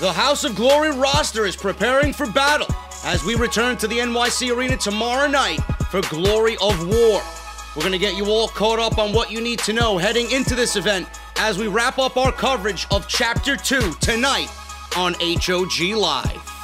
The House of Glory roster is preparing for battle as we return to the NYC Arena tomorrow night for Glory of War. We're going to get you all caught up on what you need to know heading into this event as we wrap up our coverage of Chapter 2 tonight on HOG Live.